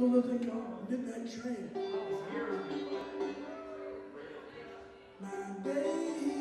Little thing called Midnight Train. My baby.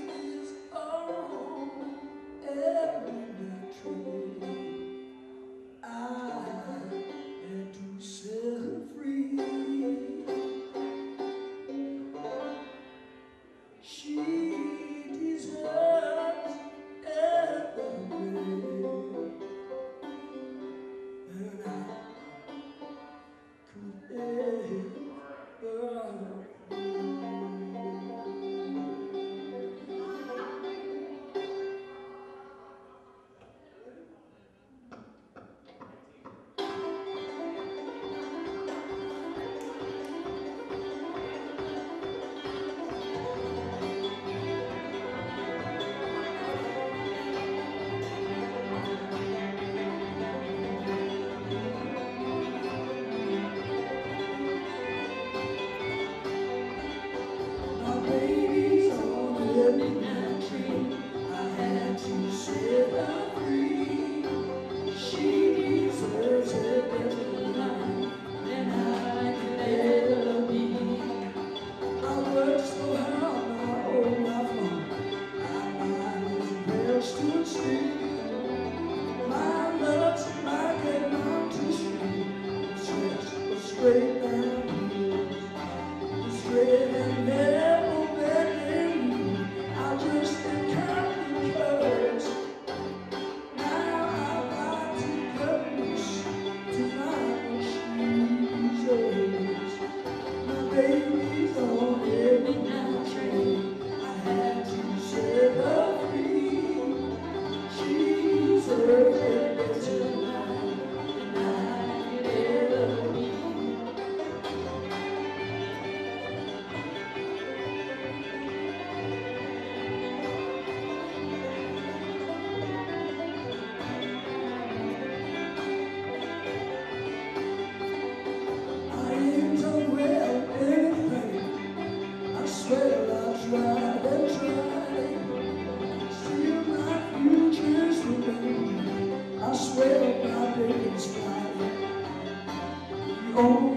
I stood still. com